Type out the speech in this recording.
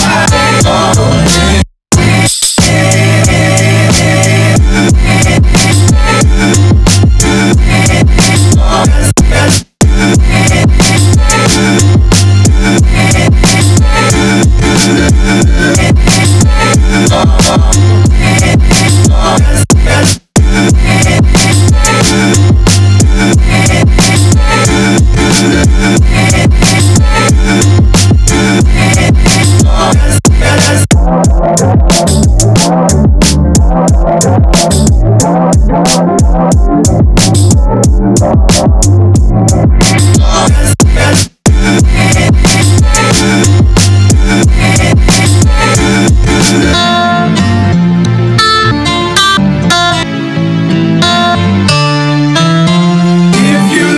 Bye.